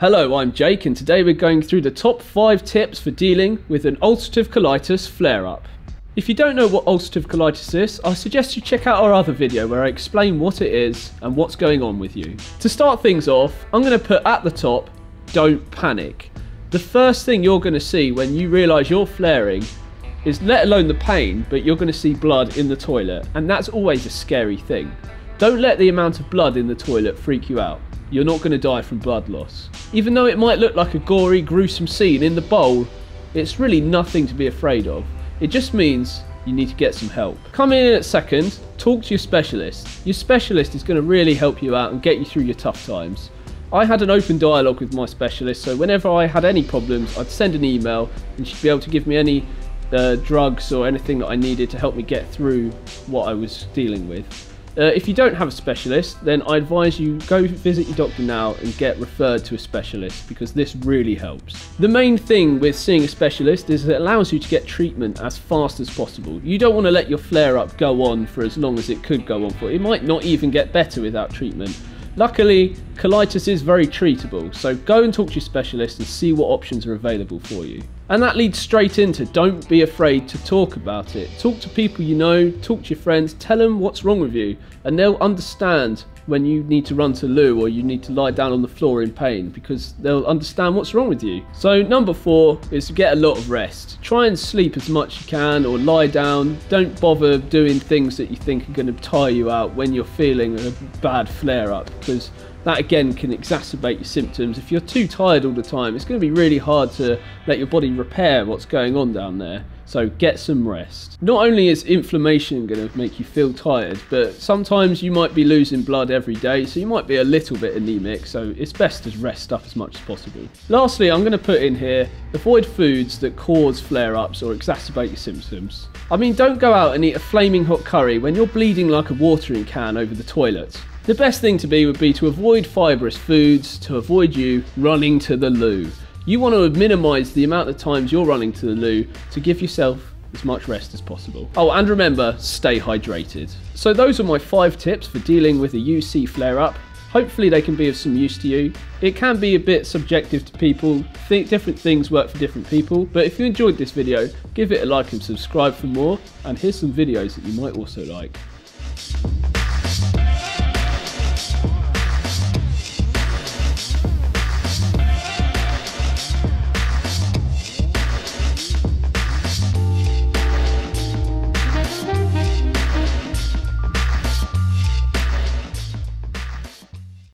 Hello, I'm Jake, and today we're going through the top 5 tips for dealing with an ulcerative colitis flare up. If you don't know what ulcerative colitis is, I suggest you check out our other video where I explain what it is and what's going on with you. To start things off, I'm going to put at the top, don't panic. The first thing you're going to see when you realise you're flaring is let alone the pain, but you're going to see blood in the toilet, and that's always a scary thing. Don't let the amount of blood in the toilet freak you out. You're not going to die from blood loss. Even though it might look like a gory, gruesome scene in the bowl, it's really nothing to be afraid of. It just means you need to get some help. Come in at second, talk to your specialist. Your specialist is going to really help you out and get you through your tough times. I had an open dialogue with my specialist, so whenever I had any problems, I'd send an email and she'd be able to give me any uh, drugs or anything that I needed to help me get through what I was dealing with. Uh, if you don't have a specialist, then I advise you go visit your doctor now and get referred to a specialist because this really helps. The main thing with seeing a specialist is it allows you to get treatment as fast as possible. You don't want to let your flare up go on for as long as it could go on for. It might not even get better without treatment. Luckily, colitis is very treatable, so go and talk to your specialist and see what options are available for you. And that leads straight into don't be afraid to talk about it. Talk to people you know, talk to your friends, tell them what's wrong with you, and they'll understand when you need to run to loo or you need to lie down on the floor in pain because they'll understand what's wrong with you. So, number four is to get a lot of rest. Try and sleep as much as you can or lie down. Don't bother doing things that you think are going to tire you out when you're feeling a bad flare up because that again can exacerbate your symptoms. If you're too tired all the time, it's going to be really hard to let your body repair what's going on down there. So get some rest. Not only is inflammation going to make you feel tired, but sometimes you might be losing blood every day, so you might be a little bit anemic, so it's best to rest up as much as possible. Lastly, I'm going to put in here, avoid foods that cause flare-ups or exacerbate your symptoms. I mean, don't go out and eat a flaming hot curry when you're bleeding like a watering can over the toilet. The best thing to be would be to avoid fibrous foods, to avoid you running to the loo. You want to minimise the amount of times you're running to the loo to give yourself as much rest as possible. Oh, and remember, stay hydrated. So those are my five tips for dealing with a UC flare-up. Hopefully they can be of some use to you. It can be a bit subjective to people, Think different things work for different people, but if you enjoyed this video, give it a like and subscribe for more, and here's some videos that you might also like.